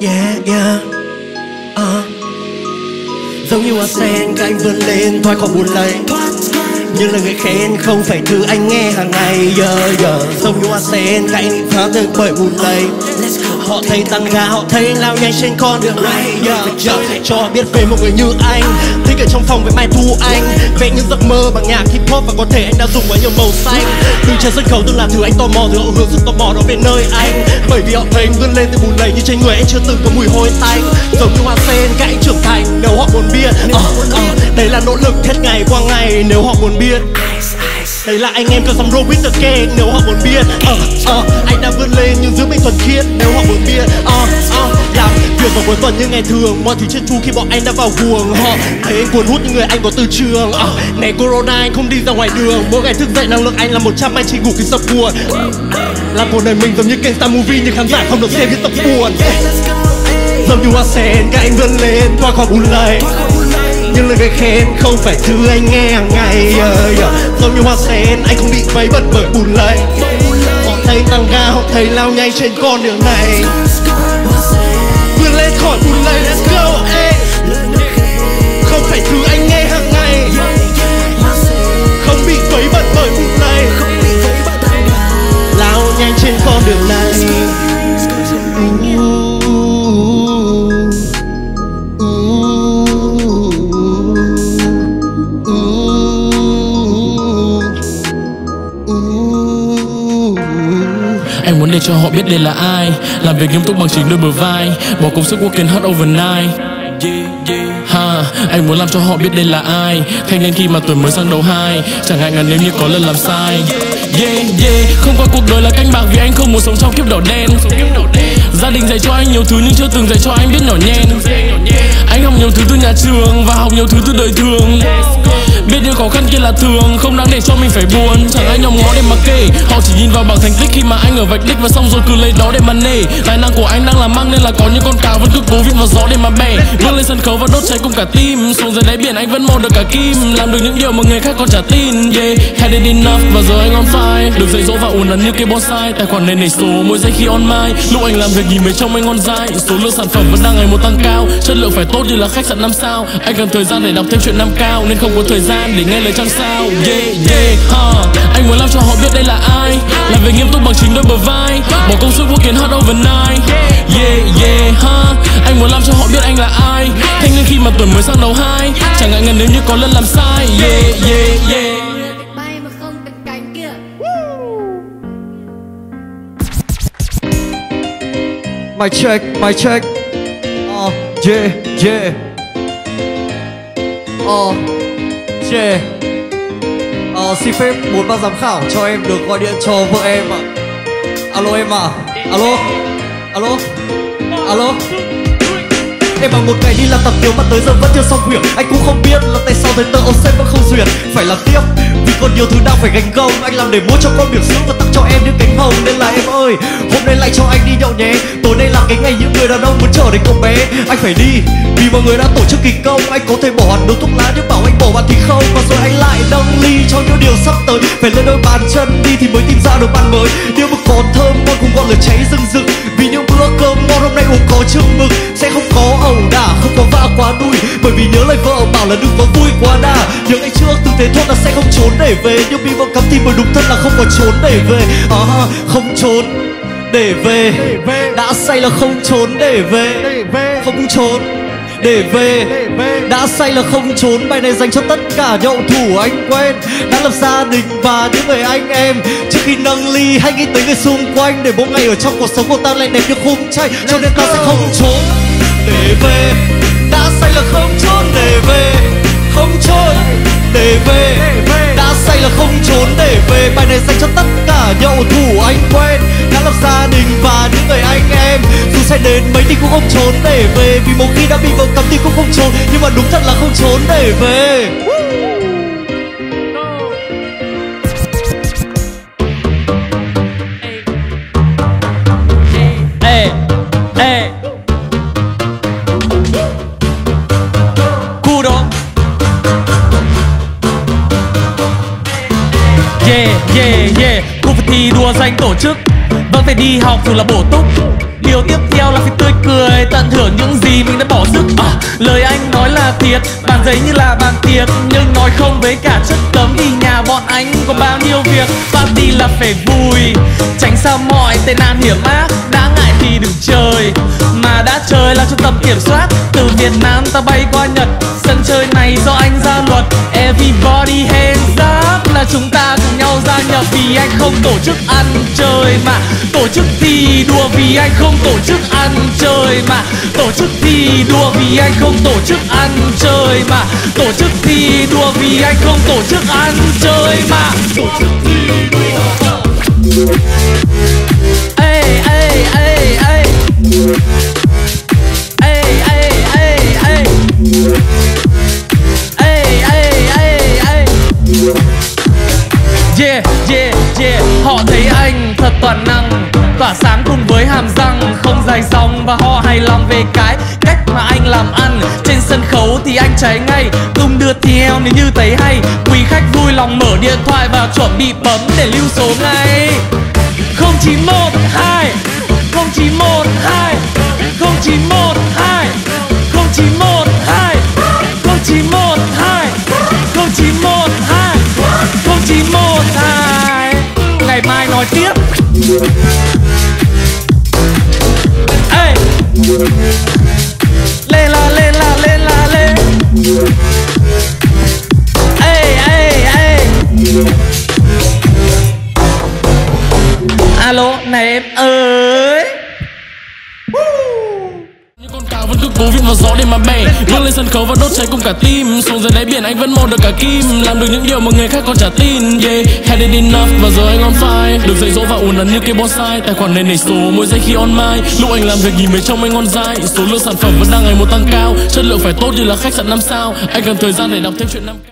yeah uh. Ờ. Giống như hoa sen cánh vươn lên thoát khỏi buồn lầy như là người khen không phải thứ anh nghe hàng ngày. Yeah, yeah. Giống như hoa sen bị phá được bởi buồn lầy. Họ thấy tăng ga, họ thấy lao nhanh trên con đường này. Yeah, yeah. Cho họ biết về một người như anh. Thích ở trong phòng với mai thu anh. Vẽ những giấc mơ bằng nhạc hip hop Và có thể anh đã dùng quá nhiều màu xanh. Từ trên sân khấu từng là thứ anh tò mò Từ hậu hướng rất tò mò đó về nơi anh. Bởi vì họ thấy vươn lên từ bùn lầy Như trên người anh chưa từng có mùi hôi tanh. Giống như hoa sen các anh trưởng thành Nếu họ muốn biết uh, uh, Đây là nỗ lực hết ngày qua ngày. Nếu họ muốn biết. Đây là anh em cho dòng roll with the gang Nếu họ muốn biết. Uh, uh, Anh đã vươn lên nhưng giữ mình thuần khiết Nếu họ muốn biết. Uh, uh, Làm việc vào cuối tuần như ngày thường Mọi thứ trên chu khi bọn anh đã vào guồng Họ thấy anh cuốn hút những người anh có từ trường. Uh, Này corona anh không đi ra ngoài đường. Mỗi ngày thức dậy năng lượng anh là 100 anh chỉ ngủ khi sập buồn Làm cuộc đời mình giống như gangsta movie Nhưng khán giả không được xem khi tập buồn. Giống như hoa sen các anh vươn lên thoát khỏi bùn lầy những lời khen không phải thứ anh nghe hàng ngày. Yeah, yeah. Giống như hoa sen anh không bị vấy bật bởi bùn lầy. Họ thấy tăng ga họ thấy lao nhanh trên con đường này. Vươn lên khỏi bùn lầy let's go để cho họ biết đây là ai. Làm việc nghiêm túc bằng chính đôi bờ vai Bỏ công sức working hard overnight. Ha, anh muốn làm cho họ biết đây là ai. Thanh niên khi mà tuổi mới sang đầu hai Chẳng ngại ngần nếu như có lần làm sai. Yeah, yeah, không qua cuộc đời là canh bạc Vì anh không muốn sống trong kiếp đỏ đen. Gia đình dạy cho anh nhiều thứ nhưng chưa từng dạy cho anh biết nhỏ nhen. Anh học nhiều thứ từ nhà trường và học nhiều thứ từ đời thường. Biết những khó khăn kia là thường Không đáng để cho mình phải buồn. Chẳng ai nhòm ngó để mà kể. Họ chỉ nhìn vào bảng thành tích khi mà anh ở vạch đích Và xong rồi cứ lấy đó để mà nể. Tài năng của anh đang làm măng nên là có những con cá vẫn cứ cố vịn vào gió để mà bẻ. Vươn lên sân khấu và đốt cháy cùng cả tim, Xuống dưới đáy biển anh vẫn mò được cả kim. Làm được những điều mà người khác còn chả tin. Yeah, had it enough và giờ anh on fire. Được dạy dỗ và uốn nắn như cây bonsai. Tài khoản này nảy số mỗi giây khi on mai Lúc anh làm việc nhìn về trong anh ngon dai. Số lượng sản phẩm vẫn đang ngày một tăng cao. Chất lượng phải tốt như là khách sạn năm sao. Anh cần thời gian để đọc thêm chuyện năm cao Nên không có thời gian để nghe lời chăng sao. Yeah yeah huh. Anh muốn làm cho họ biết đây là ai? Là về nghiêm túc bằng chính đôi bờ vai. Bỏ công sức vô kiến hot overnight. Yeah yeah huh. Anh muốn làm cho họ biết anh là ai? Thanh niên khi mà tuổi mới sang đầu hai. Chẳng ngại ngần nếu như có lần làm sai. Yeah yeah yeah. My check, my check. Oh, yeah, yeah. Uh, yeah. Ờ, xin phép bốn ban giám khảo cho em được gọi điện cho vợ em ạ. Alo em à Alo. Alo. Alo. Em bảo một ngày đi làm tập nhiều mà tới giờ vẫn chưa xong việc. Anh cũng không biết là tại sao tới tờ ô vẫn không duyệt. Phải làm tiếp vì còn nhiều thứ đang phải gánh gông. Anh làm để mua cho con biển sữa và tặng cho em những cánh hồng. Nên là em ơi hôm nay lại cho anh đi nhậu nhé. Tối đây là cái ngày những người đàn ông muốn trở đến cậu bé. Anh phải đi vì mọi người đã tổ chức kỳ công. Anh có thể bỏ hẳn đồ thuốc lá nhưng bảo anh bỏ bạn thì không. Và rồi anh lại nâng ly cho những điều sắp tới. Phải lên đôi bàn chân đi thì mới tìm ra được bạn mới. Điều mà còn thơm ngon cùng gọi là cháy rừng rực. Vì những bữa cơm ngon hôm nay uống có chừng mực. Sẽ không có ẩu đả, không có vã quá đuôi. Bởi vì nhớ lời vợ bảo là đừng có vui quá đà. Nhớ ngày trước từng thế thốt là sẽ không trốn để về. Nhưng bị vợ cấm thì mới đúng thân là không có trốn để về. À, Không trốn để về. Đã say là không trốn để về. Không trốn để về. Đã say là không trốn bài này dành cho tất cả nhậu thủ anh quen đã lập gia đình và những người anh em. Trước khi nâng ly hãy nghĩ tới người xung quanh. Để mỗi ngày ở trong cuộc sống của ta lại đẹp như khung tranh. Cho nên ta sẽ không trốn để về. Đã say là không trốn để về. Không trốn để về. Đã say là không trốn để về. Bài này dành cho tất cả nhậu thủ đến mấy thì cũng không trốn để về. Vì một khi đã bị vợ cấm thì cũng không trốn. Nhưng mà đúng thật là không trốn để về. Yeah, yeah, yeah. Khu phải thi đua danh tổ chức. Vẫn phải đi học dù là bổ túc. Điều tiếp nhau là phải tươi cười tận hưởng những gì mình đã bỏ sức à, lời anh nói là thiệt bàn giấy như là bàn tiệc nhưng nói không với cả chất cấm. Thì nhà bọn anh có bao nhiêu việc party là phải vui. Tránh xa mọi tệ nạn hiểm ác đã ngại thì đừng chơi. Mà đã chơi là trung tâm kiểm soát Việt Nam ta bay qua Nhật. Sân chơi này do anh ra luật. Everybody hands up là chúng ta cùng nhau gia nhập. Vì anh không tổ chức ăn chơi mà. Tổ chức thi đua vì anh không tổ chức ăn chơi mà. Tổ chức thi đua vì anh không tổ chức ăn chơi mà. Tổ chức thi đua vì anh không tổ chức ăn chơi mà. Tổ chức thi đua. Ê ê ê. ê ê Tỏa sáng cùng với hàm răng Không dài dòng và họ hài lòng về cái Cách mà anh làm ăn. Trên sân khấu thì anh cháy ngay Tung đưa theo nếu như thấy hay. Quý khách vui lòng mở điện thoại và chuẩn bị bấm để lưu số ngay. 0912 0912 0912 0912 0912 0912 0912 Ngày mai nói tiếp. Alo, này em ơi. Những con cá vẫn cứ cố viện vào gió để mà bẻ. Vươn lên sân khấu và đốt cháy cùng cả tim xuống dưới đáy biển anh vẫn mò được cả kim. Làm được những điều mà người khác còn chả tin. Yeah, had it enough, và giờ anh on fire. Được dạy dỗ và uốn nắn như cây bonsai. Tài khoản này nảy số mỗi giây khi on mai lúc anh làm việc nhìn mấy trông anh ngon dai. Số lượng sản phẩm vẫn đang ngày một tăng cao. Chất lượng phải tốt như là khách sạn năm sao. Anh cần thời gian để đọc thêm chuyện năm